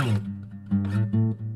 Amém.